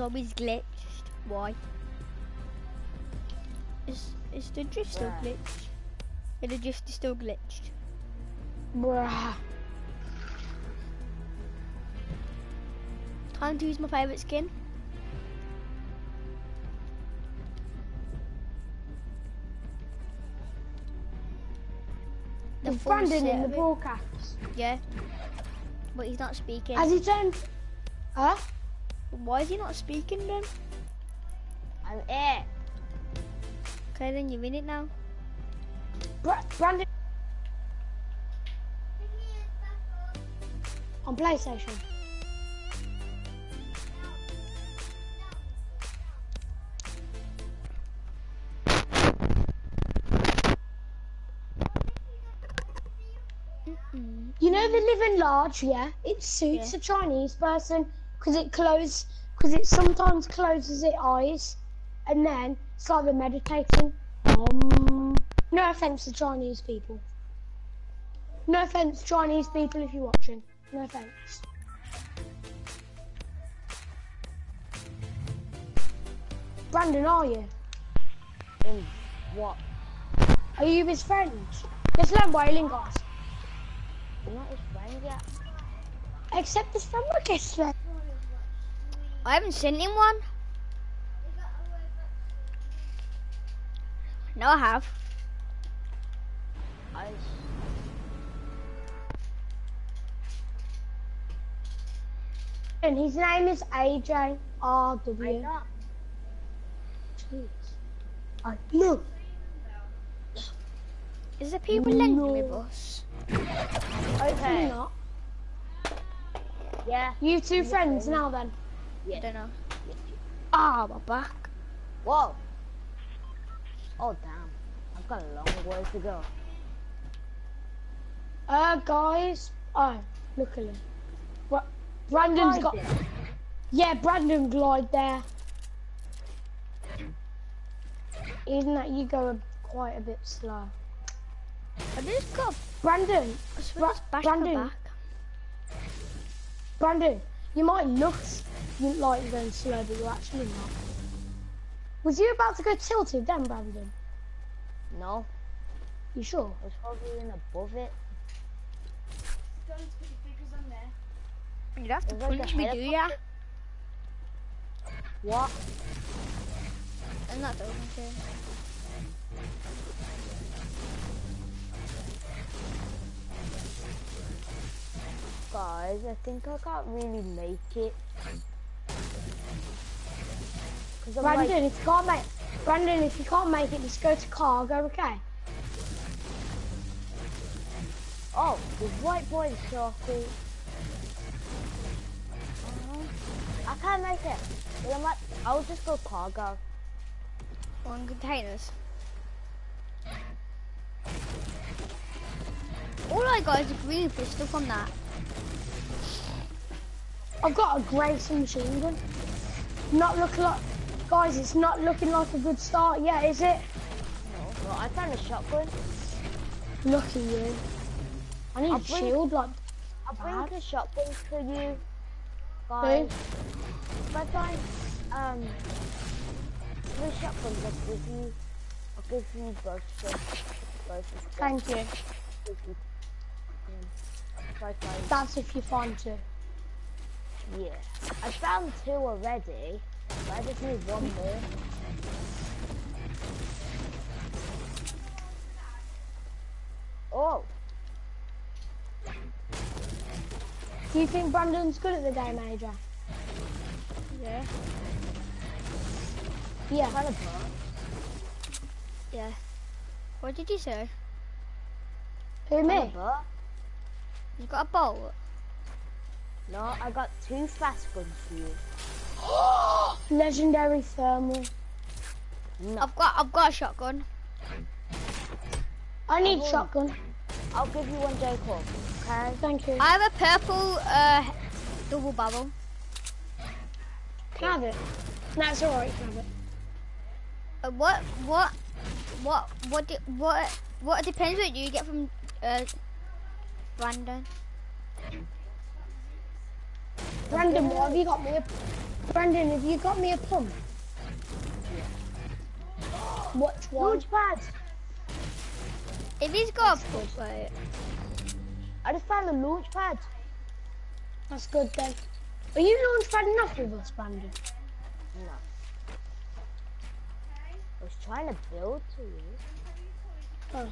always glitched. Why? Is is the drift still Bruh. glitched? Yeah, the drift is still glitched. Bruh. Time to use my favourite skin. The Brandon in the broadcast? Yeah. But he's not speaking. Has he turned? Huh? Why is he not speaking then? I'm it. Okay, then you're in it now. Bra- Brandon. On PlayStation. You know the living large, yeah? It suits Yeah. a Chinese person because it closes, because it sometimes closes its eyes, and then it's like they're meditating. Um, no offense to Chinese people. No offense, Chinese people, if you're watching. No offense. Brandon, are you? In what? Are you his friend? Let's learn whaling, guys. You're not his friend yet. Accept this friend request, then. I haven't sent him one. No, I have. I. And his name is AJ I RW. know. Jeez. I look. Is there people linked No. with us? Hopefully Okay. not. Yeah. You two friends now then. I don't know. Ah, my back. Whoa. Oh damn. I've got a long way to go. Uh, guys. Oh, look at him. Bra- Brandon's got. Gliding. Yeah, Brandon glide there. Even that you go quite a bit slow. I just got Brandon, Bra- Brandon. Brandon, you might look s- you like you're going slow, but you're actually not. Was you about to go tilted then, Brandon? No. You sure? I was hovering above it. You'd have to It's like a punch me, do ya? helicopter. What? I'm not talking to. Guys, I think I can't really make it. Cause I'm Brandon, like, if you can't make Brandon, if you can't make it, just go to cargo, okay? oh, the white boy is so cool. Uh-huh. I can't make it. But I'm like, I'll just go cargo. On containers. All I got is a green pistol from that. I've got a grey machine gun. Not look like, guys, it's not looking like a good start yet, is it? No, I found a shotgun. Lucky you. I need I'll a bring- shield, like, I'll Bad. bring a shotgun for you. Guys, if I find um three shotguns, I'll give you, I'll give you both. Both thank you. Give you, if I find That's if you find two. Yeah. I found two already, I just need one more. Oh, Do you think Brandon's good at the game, Adrian? Yeah. Yeah. kind of. Yeah. What did you say? Who, me? You got a bolt? No, I got two fast guns for you. Legendary thermal. No, I've got I've got a shotgun. I need Oh. shotgun. I'll give you one, Jacob. Okay. Thank you. I have a purple uh double barrel. Can I have it? No, it's alright, can have it. Uh, what what what what di- what what depends what you get from uh Brandon. Brandon, what have you got me a... Brandon, have you got me a pump? Which one? Launch pads. If he's got a pump, right. I just found the launch pads. That's good then. Are you launch pad enough with us, Brandon? No. I was trying to build to you. Oh.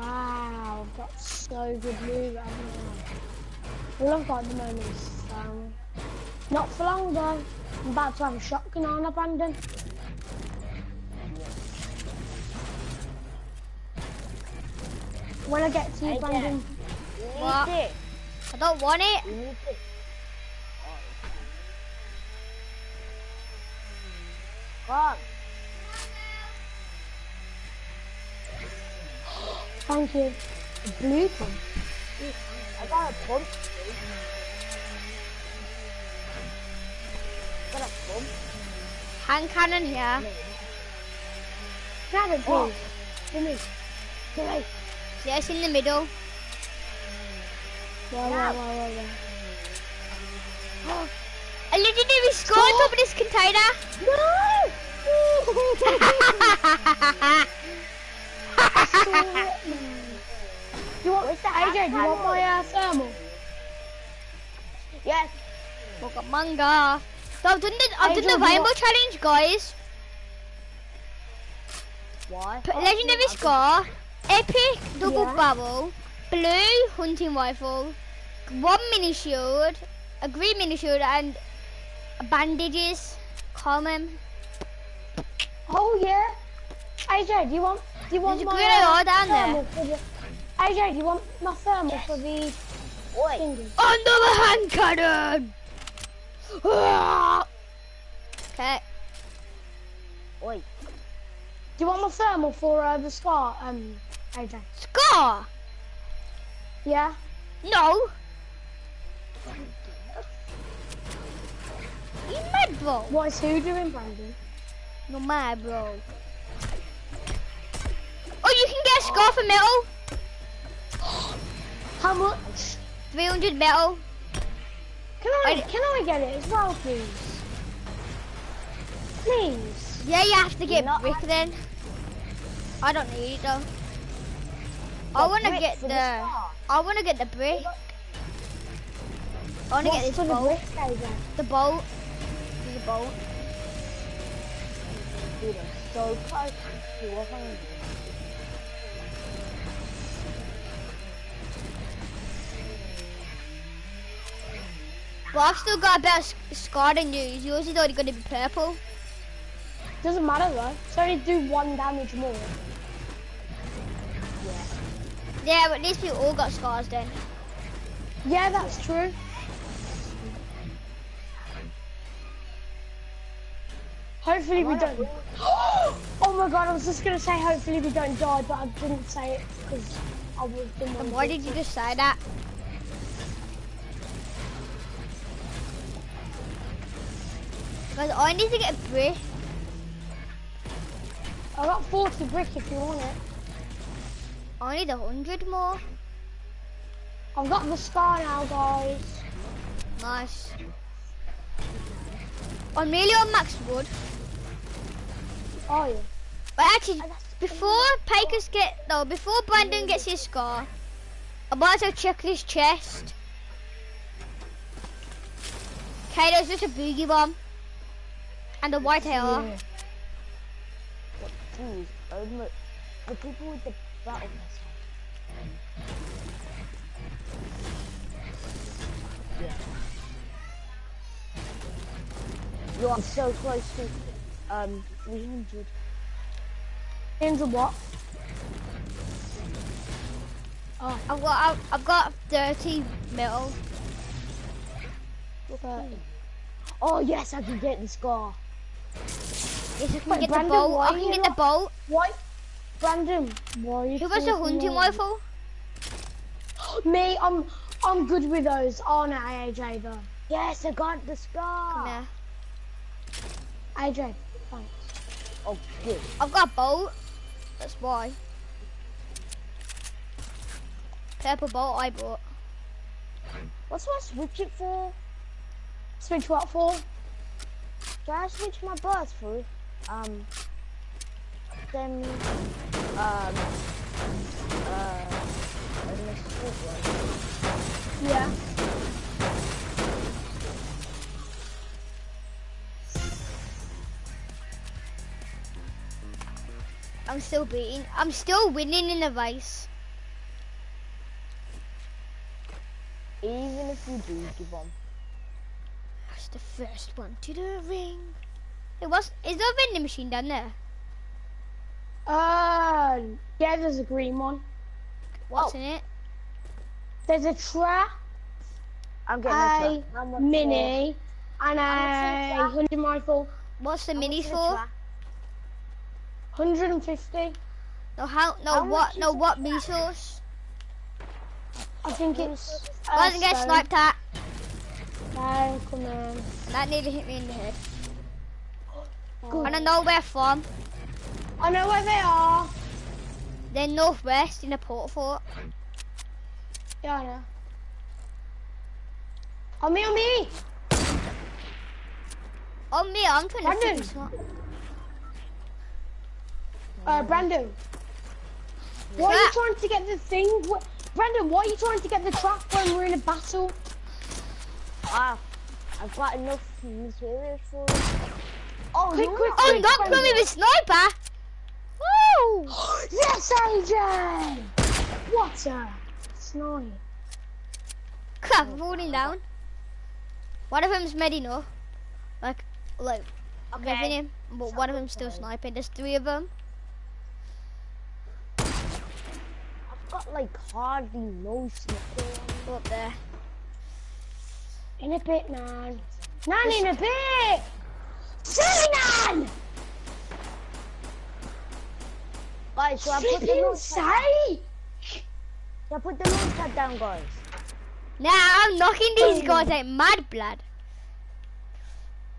Wow, I've got so good loot, haven't I? All I've got at the moment is um, not for long though. I'm about to have a shotgun on a Brandon. When I get to you, Hey, Brandon, What? this. I don't want it. You. Come. Thank you. A blue pump. I got a pump. Got a pump. Hand cannon here. Grab it, please. Give me. Give me. Yes, in the middle. Why, why, why, why, why? A legendary scar manga. So I've done the I've done the rainbow challenge, guys. Why? P- legendary scar, epic double Yeah. barrel, blue hunting rifle, one mini shield, a green mini shield, and bandages. Common. Oh yeah. AJ, do you want do you want There's a my green uh, down there. for the AJ, do you want my thermal for the Oi. Another hand cannon. Okay. Oi. Do you want my thermal for uh, the scar, um, AJ? Scar? Yeah. No. You mad, bro? What is who doing, Brandon? No mad, bro. Oh, you can get a scar for metal. How much? 300 metal. Can I, I can I get it as well, please? Please. Yeah, you have to get Not brick then. I don't need it though. I wanna get the, the I wanna get the brick. I wanna get this bolt. The, brick, the bolt. The bolt. Dude, I'm so close to 100. But I've still got a better scar than you. Yours is already going to be purple. Doesn't matter though. It's only do one damage more. Yeah. Yeah, but at least we all got scars then. Yeah, that's true. Hopefully we don't. oh my god, I was just gonna say hopefully we don't die, but I didn't say it because I was. Why did you just say that? Because I need to get a brick. I got 40 brick if you want it. I need a hundred more. I've got the scar now, guys. Nice. I'm nearly on max wood. Are you? But actually, before Pecos get no, before Brandon gets his scar, I might as well check his chest. Okay, there's just a boogie bomb and the white hair. Yeah. Jeez, um, the people with the battle pass. Yeah. Yo, I'm so close to um 300. Into what? Oh, I've got I've, I've got 30 metal. okay. Oh yes, I can get the scar. Yes, I can Wait, get Brandon, the bolt. why I can get the not- Why? Brandon, why you Who the talking hunting rifle? Me, I'm I'm good with those, oh, aren't I, AJ though? Yes, I got the scar. Come here. AJ, thanks. Oh, good. I've got a bolt. That's why. Purple bolt I bought. What's my switch it for? Switch what for? Can I switch my birds for? Um. Then. Um. Uh. and the switch one. Yeah. I'm still beating. I'm still winning in the race. Even if you do give on. That's the first one to the ring. It was. Is there a vending machine down there? Uh, yeah, there's a green one. What's Oh. in it? There's a trap, I'm getting a this one. How much mini, and much is a that? hunting rifle. What's the mini much for? 150. No, how? No, How what? No, what trap? resource? I think it's. much is Uh, Doesn't get stone. sniped at. No, come on. That nearly hit me in the head. Good. I don't know where from. I know where they are. They're northwest in a port fort. Yeah, I know. On me, on me. On me, I'm trying to Brandon. fix what. Uh, Brandon. Why are you trying to get the thing? Brandon, why are you trying to get the trap when we're in a battle? Ah, I've got enough materials for. Oh, Quick, quick, Oh, quick, knock me Brandon. with a sniper! Woo! yes, AJ! What a snipe. Crap, I'm falling down. One of them's Medino. Like, like, Okay. revving him, but one of them's still sniping. There's three of them. I've got like hardly no sniper. Up there. In a bit, man. Nan, in a bit! Silly Nan! Guys, should I put the pad? Should I put the launch pad down, guys? Now I'm knocking these guys like mad blood.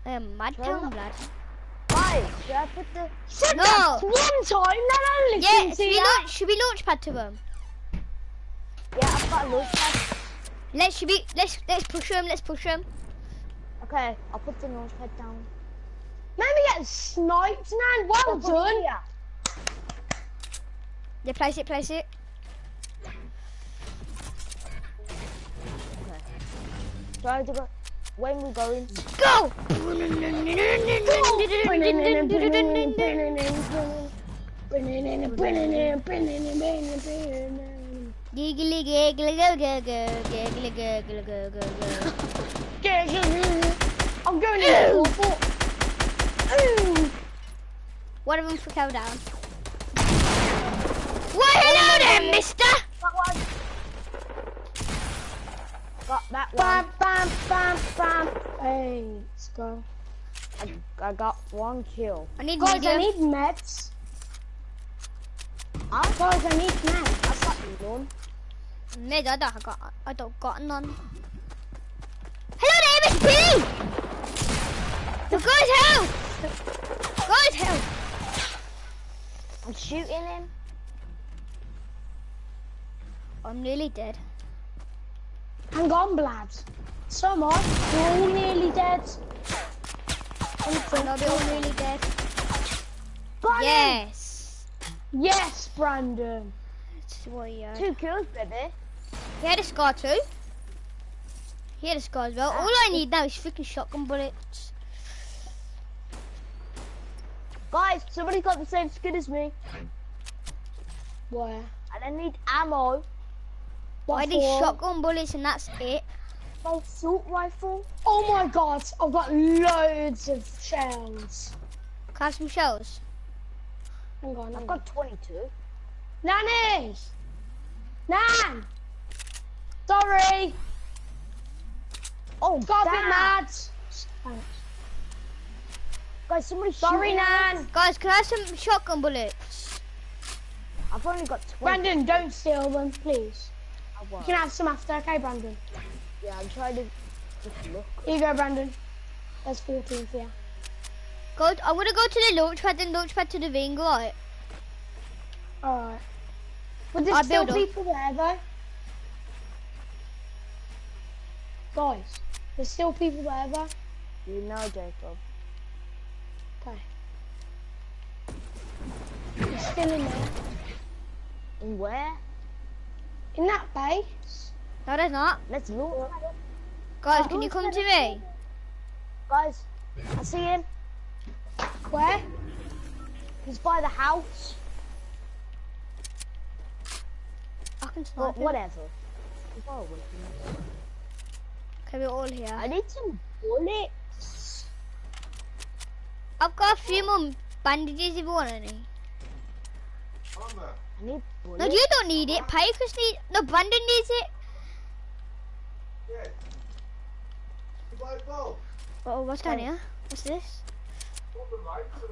Um, mad Turn town blood. Guys, should I put the? Said No. one time, Nan only Yeah, should we, launch, should we launch pad to them? Yeah, I've got a launch pad. Let's should we let's let's push him, Let's push him. Okay, I'll put the launch pad down. Man, we get sniped, Nan. Well I'll put it done. here. Yeah, place it, place it. Try to go. When we going? Go! Giggly giggly go go go giggly go go go go go. I'm going in port. Ooh. One of them fell down. Why hello there, mister! That one. Got that Bam, one. bam, bam, bam. Hey, let's go. I, I got one kill. I need Guys, I medium. need meds. Huh? Guys, I need meds. I got none. Mid, I don't got I don't got none. Hello there, MSP! The guys help! Guys help! I'm shooting him. I'm nearly dead. Hang on, lads. Am I. We're all nearly dead. I know they're all nearly dead. Brandon! Yes. Yes, Brandon. That's what you Two kills, baby. He had a scar too. He had a scar as well. Ah, All I need now is freaking shotgun bullets. Guys, somebody got the same skin as me. Where? And I need ammo. I What need shotgun bullets and that's it. My assault rifle. Oh my god, I've got loads of shells. Can I have some shells? Hang on, I've hmm. got 22. Nanny! Nan! Sorry! Oh, Got a bit damn. mad. Thanks. Guys, somebody Sorry. Nan! Guys, can I have some shotgun bullets? I've only got 20. Brandon, don't steal them, please. I You won't. can have some after, okay, Brandon? Yeah, I'm trying to just look. Here you go, Brandon. There's 14 for you. Go. I want to go to the launch pad and launch pad to the ring, right? Alright. But there's I'll still build 'em. people there, though. Guys, there's still people there, though. You know, Jacob. Okay. He's still in there. And where? In that base. No, there's not. Let's look. Guys, oh, can you come to me? Guys, I see him. Where? He's by the house. I can But snipe him. whatever. He's far away from us. Okay, we're all here. I need some bullets. I've got a few more bandages if you want any. No, you don't need it. Picus need. No, Brandon needs it. Oh, what's down here? What's this?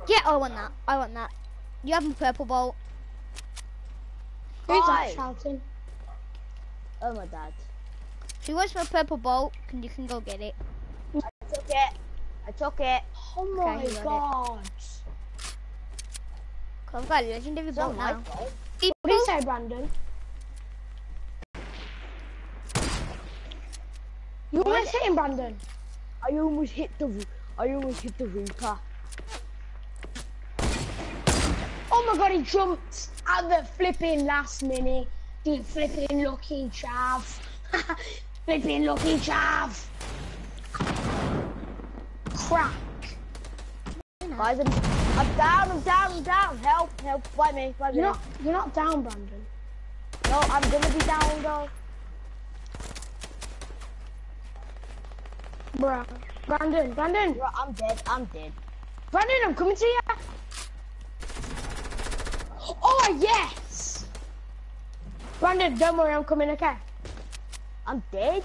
Yeah, I want that. I want that. You have a purple bolt. Who's that shouting? Oh my dad. If you want my purple bolt, can you can go get it. I took it. I took it. Oh my Okay, you got it. god. 'Cause I've got a legendary bolt now. fault. What do you say, Brandon? You almost hit him, Brandon. I almost hit the. roo- I almost hit the Reaper. Oh my god, he jumped at the flipping last minute. The flipping lucky chav. flipping lucky chav. Crack. Guys, I'm, I'm down. I'm down. I'm down. Help! Help! Fight me! Fight me! You're not, you're not down, Brandon. No, I'm gonna be down though. Bruh. Brandon, Brandon, Bro, I'm dead. I'm dead. Brandon, I'm coming to you. Oh, yes. Brandon, don't worry, I'm coming, okay? I'm dead.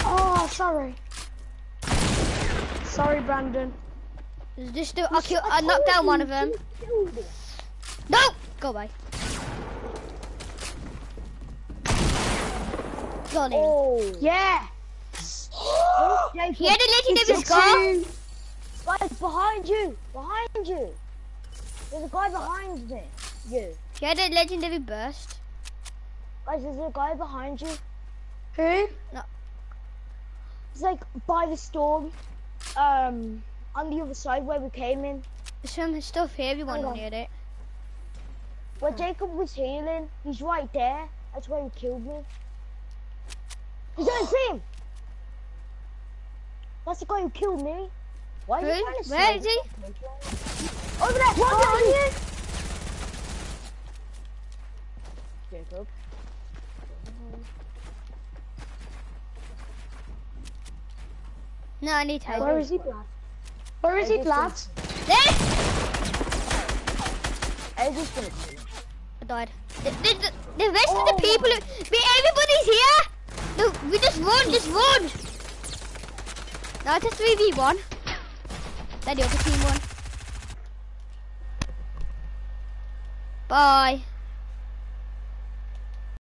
Oh, sorry. Sorry, Brandon. There's just still, I, kill, I knocked down one of them. No! Go away. Got him. Oh. Yeah. Jacob, He had a legendary scar. Guys, behind you! Behind you! There's a guy behind me. You. He had a legendary burst. Guys, there's a guy behind you. Who? No. It's like by the storm. Um, on the other side where we came in. There's some stuff here if you want to it. Where Jacob was healing. He's right there. That's where he killed me. You don't see him! That's the guy who killed me. Why are you trying to Where snipe he? Over there! One behind you! Jacob. No, I need help. Where is he, lad? Where is he, just lad? There! I just gonna kill you. I died. The, the, the, the rest of Oh the people, we, everybody's here. No, we just run, just run. No, it's a 3v1. Then the other team won. Bye.